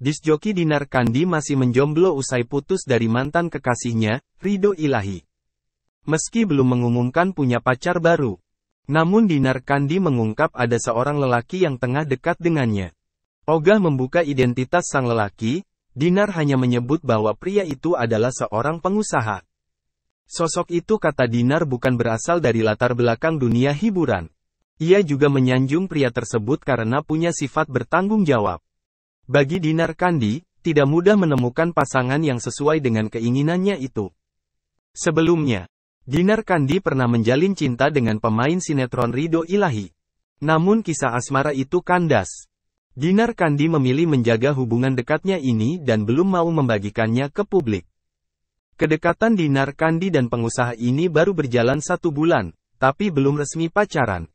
Disjoki Dinar Kandi masih menjomblo usai putus dari mantan kekasihnya, Rido Ilahi. Meski belum mengumumkan punya pacar baru. Namun Dinar Kandi mengungkap ada seorang lelaki yang tengah dekat dengannya. Ogah membuka identitas sang lelaki, Dinar hanya menyebut bahwa pria itu adalah seorang pengusaha. Sosok itu kata Dinar bukan berasal dari latar belakang dunia hiburan. Ia juga menyanjung pria tersebut karena punya sifat bertanggung jawab. Bagi Dinar Kandi, tidak mudah menemukan pasangan yang sesuai dengan keinginannya itu. Sebelumnya, Dinar Kandi pernah menjalin cinta dengan pemain sinetron Rido Ilahi. Namun kisah asmara itu kandas. Dinar Kandi memilih menjaga hubungan dekatnya ini dan belum mau membagikannya ke publik. Kedekatan Dinar Kandi dan pengusaha ini baru berjalan satu bulan, tapi belum resmi pacaran.